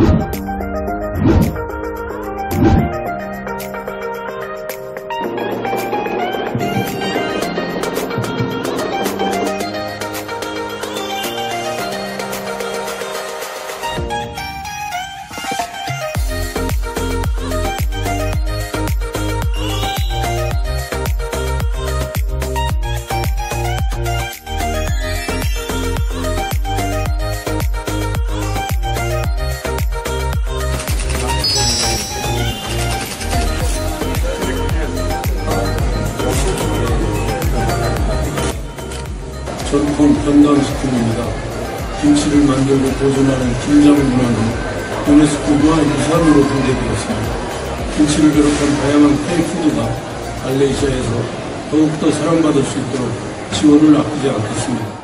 Thank you. 전통 건강식품입니다. 김치를 만들고 보존하는 김장 문화는 유네스코와 유산으로 등재되었습니다. 김치를 비롯한 다양한 페이푸드가 말레이시아에서 더욱더 사랑받을 수 있도록 지원을 아끼지 않겠습니다.